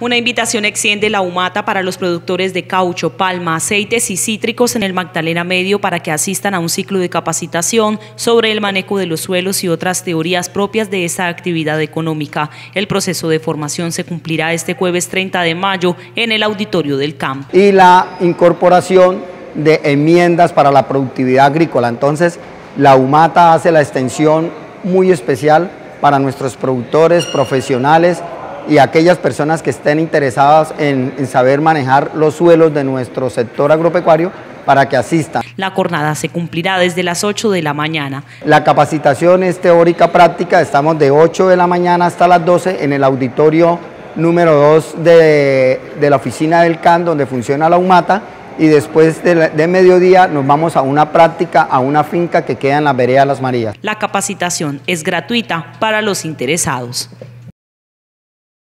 Una invitación extiende la UMATA para los productores de caucho, palma, aceites y cítricos en el Magdalena Medio para que asistan a un ciclo de capacitación sobre el manejo de los suelos y otras teorías propias de esta actividad económica. El proceso de formación se cumplirá este jueves 30 de mayo en el auditorio del CAMP. Y la incorporación de enmiendas para la productividad agrícola. Entonces, la UMATA hace la extensión muy especial para nuestros productores profesionales y aquellas personas que estén interesadas en, saber manejar los suelos de nuestro sector agropecuario para que asistan. La jornada se cumplirá desde las 8 de la mañana. La capacitación es teórica práctica, estamos de 8 de la mañana hasta las 12 en el auditorio número 2 de, de la oficina del CAN donde funciona la UMATA y después de, mediodía nos vamos a una práctica a una finca que queda en la vereda Las Marías. La capacitación es gratuita para los interesados.